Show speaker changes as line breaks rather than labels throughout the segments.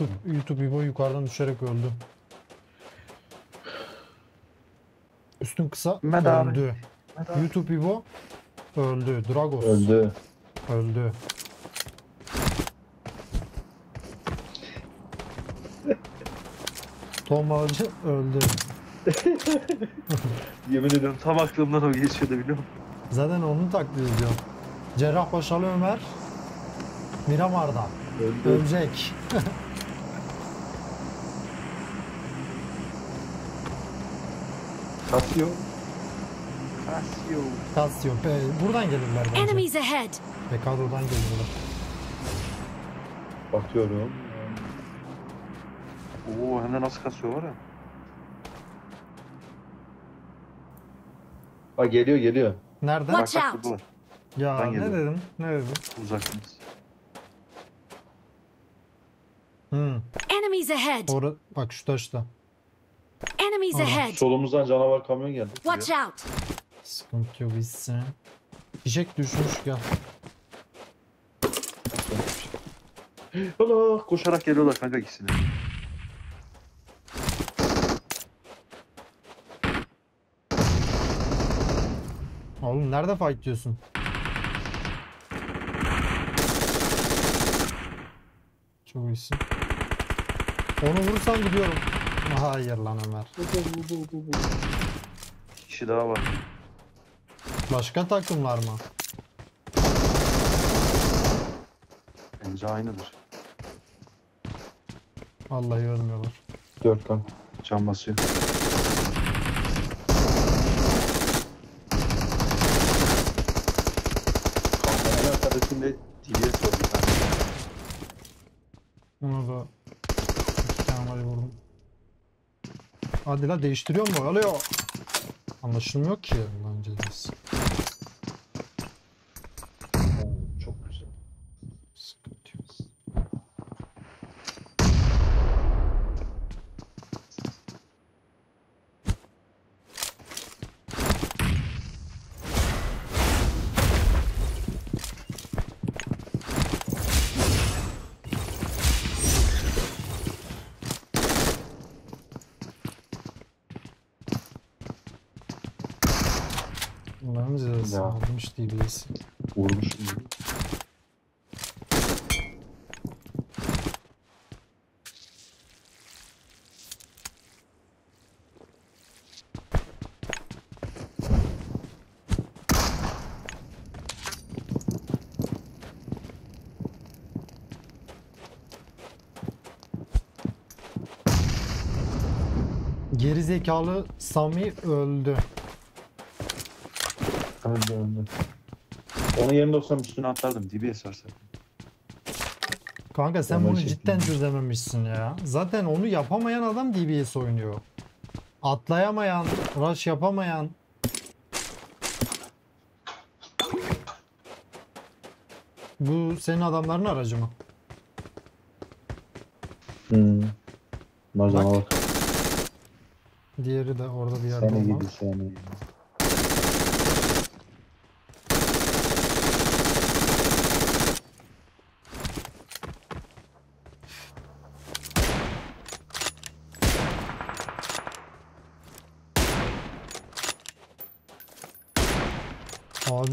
YouTube YouTube İbo yukarıdan düşerek öldü. Üstün kısa
Mehmet abi.
öldü. YouTube İbo öldü. Dragos
Öldü.
öldü. Tom Ağacı öldü.
Yemin ediyorum tam aklımdan o geçiyordu biliyor musun?
Zaten onu taklit ediyorum. Cerrahpaşalı Ömer Miramar'dan
Öldü.
ölecek.
Kasıyor.
Casio.
Casio. Pe- Buradan gelirler bence.
Enemies ahead!
Pekado'dan gelirler.
Bakıyorum.
Oo hem de nasıl kasıyor var ya.
Bak geliyor geliyor.
Nereden?
Bak
Watch
bak
out.
Ya
Ben
ne
geliyorum.
dedim? Ne dedim?
Uzaktayız.
Hmm.
Enemies ahead!
Ora bak şu taşta.
Enemies ahead!
Solumuzdan canavar kamyon geldi.
Watch out!
Sıkıntı yok gitsin. Fişek düşmüş gel.
Allah koşarak geliyorlar kanka ikisini.
Oğlum nerede fight diyorsun? Çok iyisin. Onu vurursam gidiyorum. Hayır lan Ömer.
İki kişi daha var.
Başka takımlar mı?
Bence aynıdır.
Vallahi ölmüyorlar.
Dört kan.
Can basıyor. Kampanyanın arkadaşında TVS var bir tane.
Onu da iki tane hadi vurdum. Hadi la değiştiriyor mu? Alıyor. Anlaşılmıyor ki. Lan Bunların cezası
Ya.
almış DBS'i.
Vurmuşum.
Geri zekalı Sami öldü.
Öldü öldü. Onun yerinde olsam üstüne
atlardım. DBS varsa.
Kanka sen
Ona
bunu
şey
cidden
diyeyim.
çözememişsin ya. Zaten onu yapamayan adam DBS oynuyor. Atlayamayan, rush yapamayan. Bu senin adamların aracı mı?
Hmm.
Bak. Diğeri de orada bir yerde
Seni
olmalı.
gidi seni.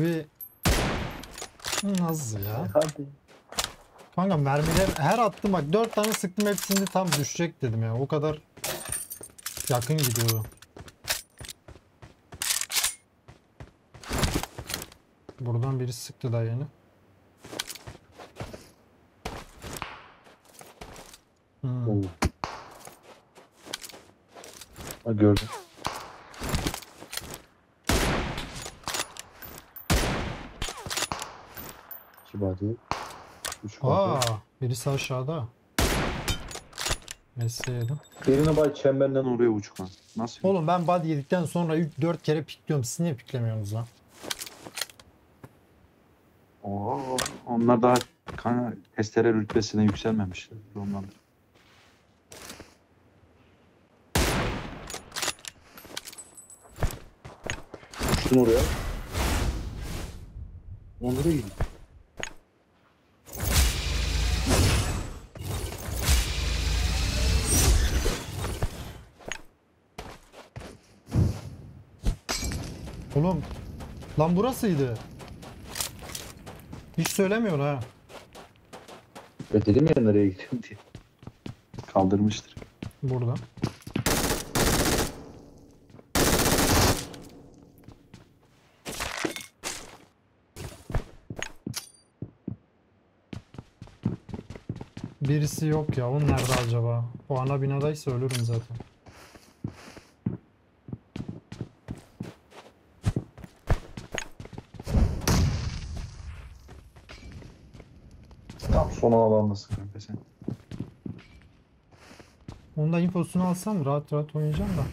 Abi nasıl ya?
Hadi.
Kanka mermiler her attım bak 4 tane sıktım hepsini tam düşecek dedim ya. O kadar yakın gidiyordu. Buradan biri sıktı daha yeni. Hmm.
Ha gördüm. Body. Üç.
Aa, birisi aşağıda. Mesle yedim.
Birine bay çemberden
Ben oraya uçma. Nasıl?
Oğlum ben body yedikten sonra 4 kere pikliyorum. Siz niye piklemiyorsunuz lan?
Oo, onlar daha kan testere rütbesine yükselmemişler. Ondan.
Uçtun oraya. Nereye gidiyor?
Oğlum. Lan burasıydı. Hiç söylemiyor ha.
Ve dedim ya nereye gidiyorum diye.
Kaldırmıştır.
Burada. Birisi yok ya. O nerede acaba? O ana binadaysa ölürüm zaten.
Tam son alandasın kanka sen.
Onda infosunu alsam rahat rahat oynayacağım da.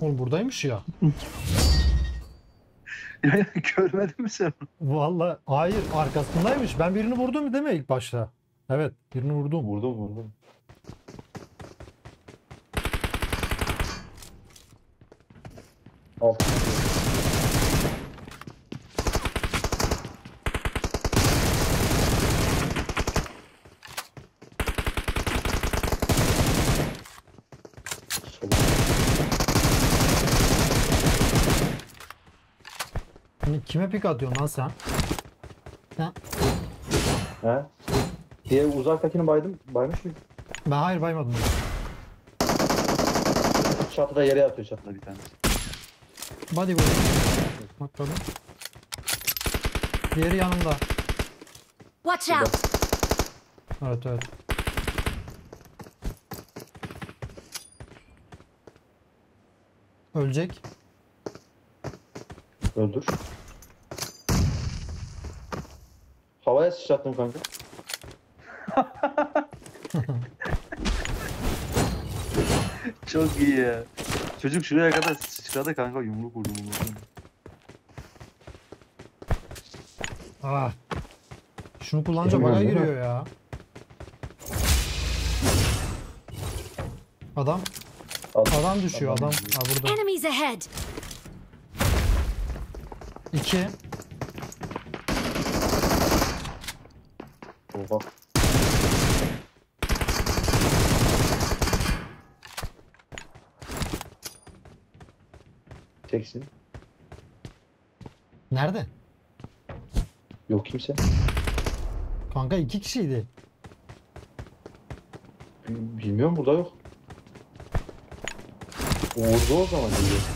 Oğlum buradaymış ya.
Görmedin mi sen?
Vallahi hayır arkasındaymış. Ben birini vurdum değil mi ilk başta? Evet birini vurdum.
Vurdum vurdum. Alt.
Kime pik atıyorsun lan sen? Sen-
He? Diye uzaktakini baydım. Baymış mı?
Ben hayır baymadım.
Çatıda yere yatıyor çatıda.
Bir tanesi.
Body vurdu. Atladım. Diğeri yanımda.
Watch out!
Evet evet. Ölecek.
Öldür. Havaya sıçrattım kanka.
Çok iyi ya. Çocuk şuraya kadar sıçradı kanka yumruk vurdu bunu.
Ah. Şunu kullanınca
mi?
giriyor ya. Adam
Al.
adam düşüyor adam. Ha burada.
Enemies ahead!
2
Oha. Teksin.
Nerede?
Yok kimse.
Kanka iki kişiydi.
Bil- Bilmiyorum burada yok. Vurdu o zaman diyorsun.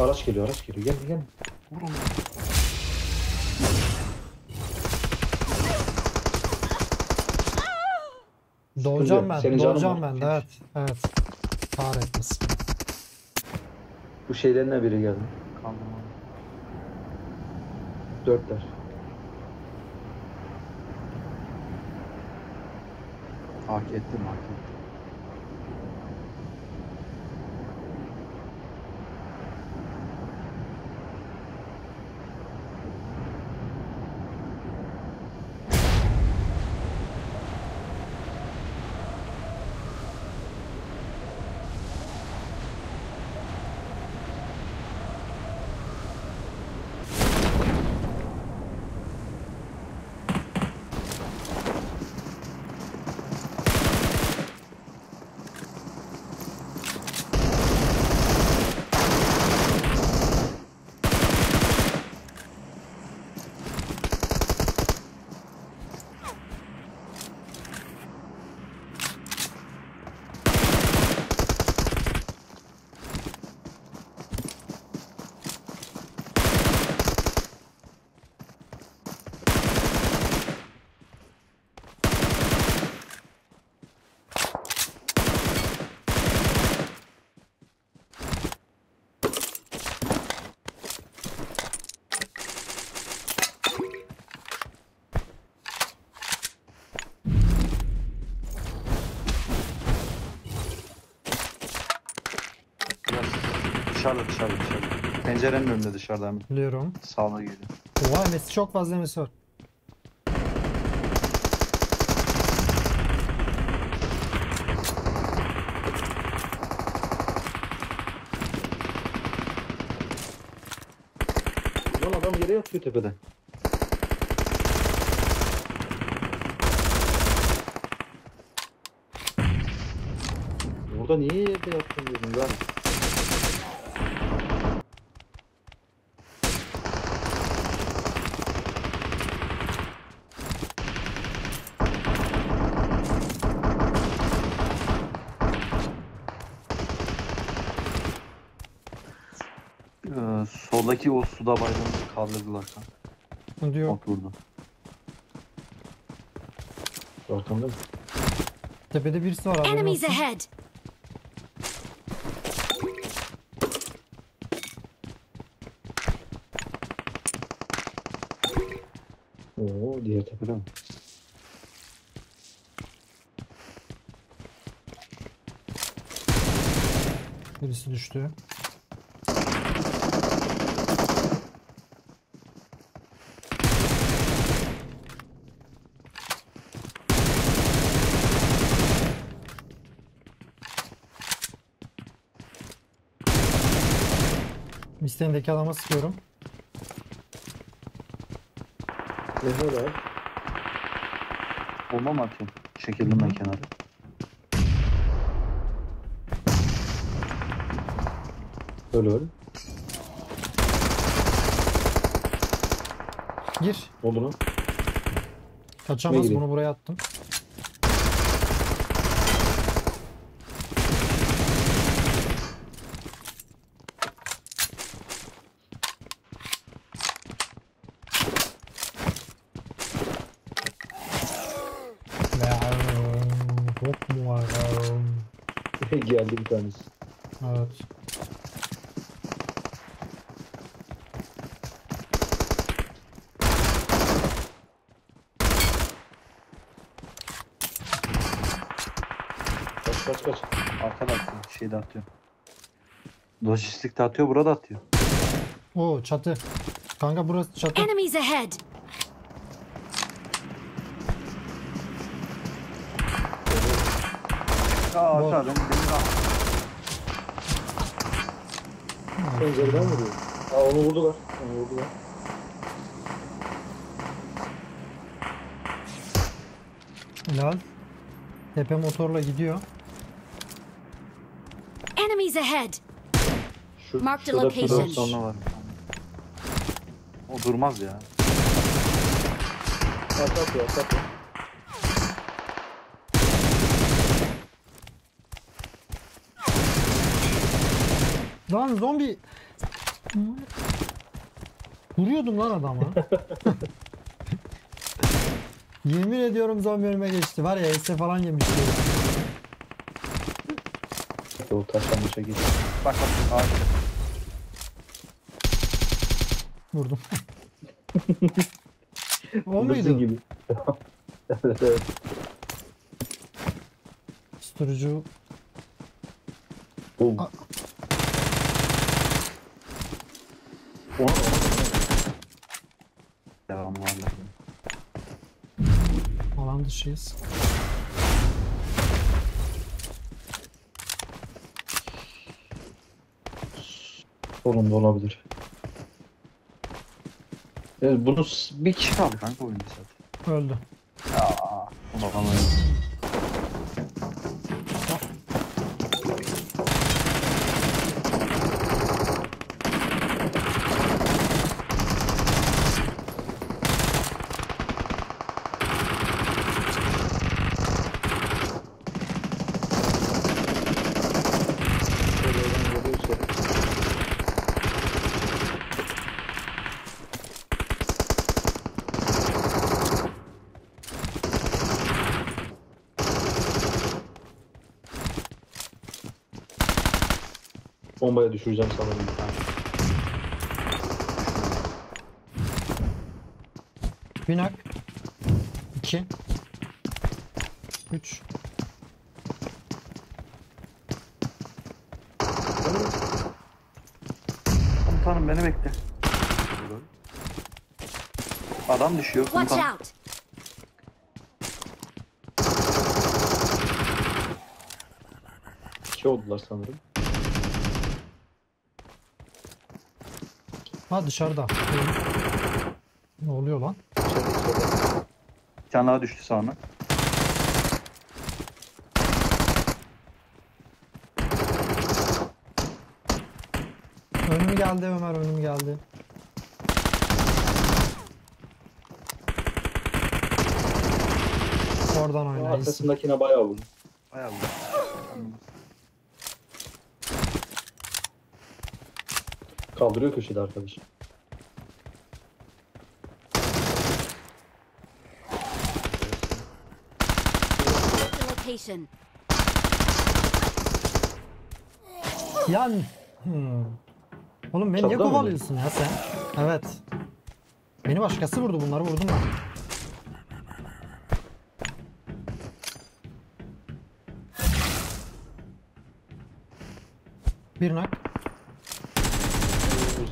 Araç geliyor, araç geliyor. Gel, gel.
Doğacağım ben.
Senin canın var.
ben de. Evet. Evet. Kahretmesin.
Bu şeylerine biri geldi.
Kaldırma.
Dörtler.
Hak ettim hak ettim. Dışarıda dışarıda dışarıda. Pencerenin önünde dışarıda hemen.
Biliyorum.
Sağına geliyor.
Oha MS çok fazla MS var.
Lan adam yere yatıyor tepede. Burada niye yerde yattın dedim ben.
Soldaki o suda bayrağımızı kaldırdılar kanka.
Ne diyor?
Oturdu.
Ortamda mı?
Tepede birisi var haberin
Enemies ahead!
Oo diğer tepede mi?
Birisi düştü. Misten'deki adama sıkıyorum.
Ne var?
Bomba mı atıyorsun? Çekildim ben kenara.
Öyle öyle.
Gir.
Oldu lan?
Kaçamaz bunu buraya attım. Çok mu var?
Geldi bir tanesi.
Evet.
Kaç kaç.
Arkada atıyor. Şeyde atıyor. Lojistik de atıyor. Burada atıyor.
Oo çatı. Kanka burası çatı.
Enemies ahead!
Aa
Bot.
aşağı benim, benim
Pencereden vuruyor. Aa onu vurdular. Onu vurdular.
Helal. Tepe motorla gidiyor.
Ahead!
Şu,
Mark the
şurada
location.
sonra var. O durmaz ya.
At at ya at at ya.
Lan zombi. Vuruyordum lan adamı. Yemin ediyorum zombi önüme geçti. Var ya ese falan yemişti.
O taşlanmışa git.
Bak bak. Ağaç.
Vurdum. o muydu?
gibi. evet evet.
Susturucu.
O.
A-
Ona
Devam var. lan.
Alan dışıyız.
Solunda olabilir. Evet, bunu s-
Bir kişi kaldı kanka oyunda zaten.
Öldü.
Aa, o zaman öyle.
Bombaya düşüreceğim sanırım.
Binak. 2 3
Komutanım beni bekle. Adam düşüyor.
Watch
Komutanım.
out!
İki oldular sanırım.
Ha dışarıda. Ne oluyor lan?
Bir tane daha düştü sağına.
Önüm geldi Ömer önüm geldi. Oradan oyna. iyisin.
Arkasındakine bayağı vurdu.
Bayağı vurdu.
Kaldırıyor köşede arkadaş.
Location.
Yan. Hmm. Oğlum beni niye
Çatıda mı
kovalıyorsun ya sen? Evet. Beni başkası vurdu bunları vurdum ben. Bir nak.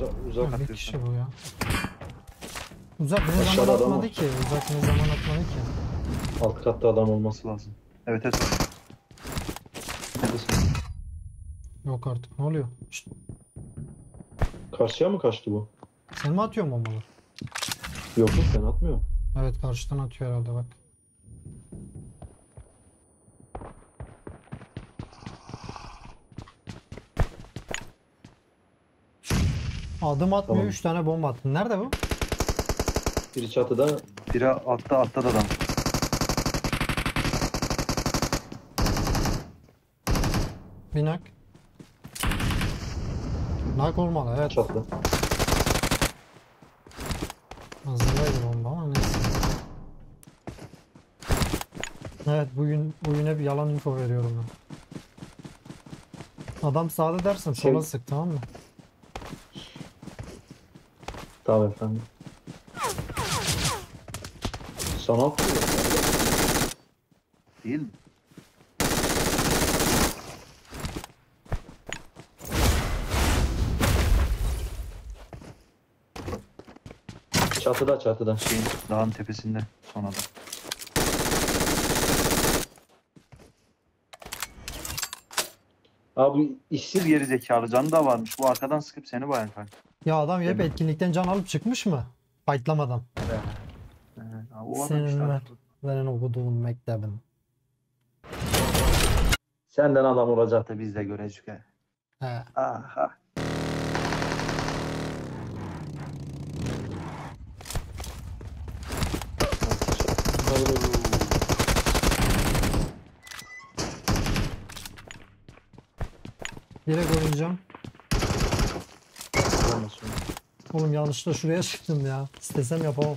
Uza, uzak
Bir
atıyor
kişi bu ya. Uzak ne
Aşağıda
zaman
adam
atmadı
var.
ki? Uzak ne zaman atmadı ki?
alt katta adam olması.
Lazım? Evet evet. Neredesin?
Yok artık ne oluyor? Şşt,
Karşıya mı kaçtı bu?
sen mi atıyorsun bombaları?
Yok yok ben atmıyorum.
Evet karşıdan atıyor herhalde bak. Adım atmıyor
Tamam.
3 tane bomba attın. Nerede bu?
Biri çatıda
Biri altta altta da adam.
Binak. Nak olmalı evet.
çatıda.
Hazırdaydı bomba ama neyse. Evet bugün bugüne bir yalan info veriyorum ben. Adam sağda dersin sola
Şey-
sık tamam mı?
Tamam efendim. Sana atıyor.
Değil mi?
Çatıda çatıda.
Şeyin dağın tepesinde son adam.
Abi
işsiz geri zekalı canı da varmış. Bu arkadan sıkıp seni bayan kanka.
Ya adam hep
Evet.
etkinlikten can alıp çıkmış mı? Fightlamadan.
Evet. abi, o adam
Senin
işte.
ben. Senin okuduğun mektebin.
senden adam olacak.
Zaten biz de görecek. he.
He.
Aha.
Direkt oynayacağım. Oğlum yanlışlıkla şuraya çıktım ya. İstesem yapamam.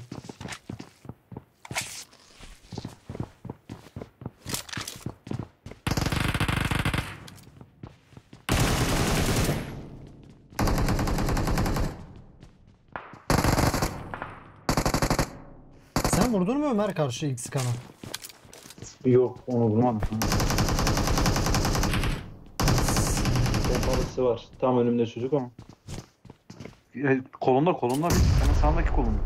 Sen vurdun mu Ömer karşı X kana?
Yok onu vurma.
Vurmadım.
Pompalısı var. Tam önümde çocuk ama.
E, kolunda kolunda bir. Senin sağındaki kolunda.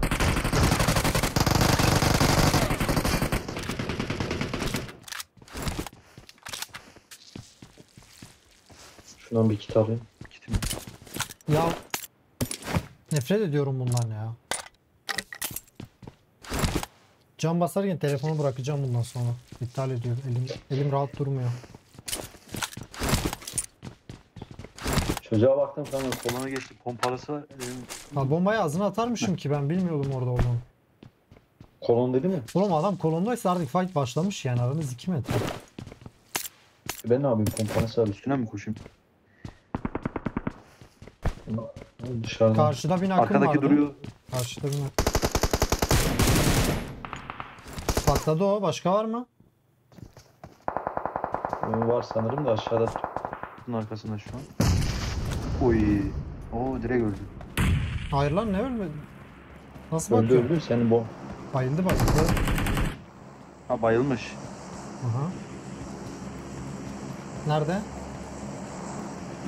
Şundan bir kit alayım.
Kitim.
Ya nefret ediyorum bundan ya. Can basarken telefonu bırakacağım bundan sonra. İptal ediyorum. Elim, elim rahat durmuyor.
Çocuğa baktım tamam.
Koluna geçti. Pompalısı var.
Ha, bombayı ağzına atarmışım ki ben bilmiyordum orada olduğunu.
Kolon dedi mi?
Oğlum adam kolondaysa artık fight başlamış yani aramız 2 metre.
E Ben ne yapayım pompalısı var üstüne.
Üstüne mi koşayım?
Dışarıdan.
Karşıda bir nakım
Arkadaki
vardı.
duruyor.
Karşıda bir nakım. Patladı o. Başka var mı?
Var sanırım da aşağıda.
Bunun arkasında şu an. Oy. Oo direkt öldü.
Hayır lan ne ölmedi? Nasıl
Öldü
bakıyor?
öldü. Senin bu.
Bayıldı bayıldı.
Ha bayılmış.
Aha. Nerede?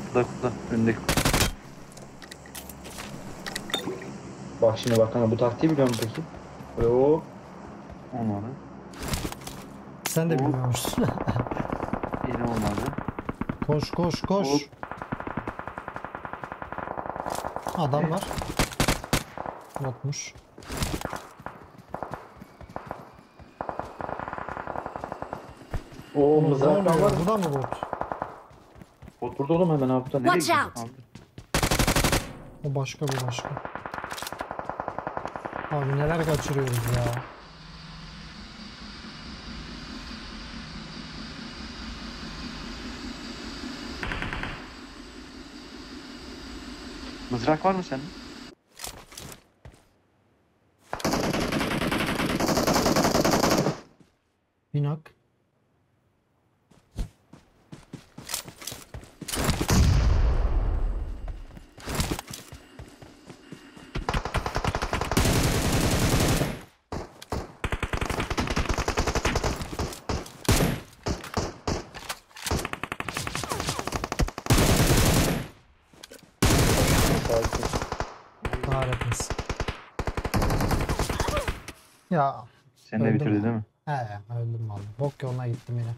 Kutuda kutuda. Önündeki
Bak şimdi bak hani bu taktiği biliyor musun peki? Böyle o
olmadı.
Sen de bilmiyormuşsun.
Yine olmadı.
koş koş koş.
Hop.
Adam var. Botmuş.
Oo
Ne
mızrak var.
oluyor? Bu da mı bot?
Burada oğlum hemen abi.
Nereye
Watch
gidiyor?
out.
Abi,
O başka bu başka. Abi neler kaçırıyoruz ya.
Mızrak var mı senin?
Binak.
Sakin.
Kahretmesin. Ya
Seni de
Öldüm
bitirdi değil mi?
he öldüm vallahi. Bok yoluna gittim yine.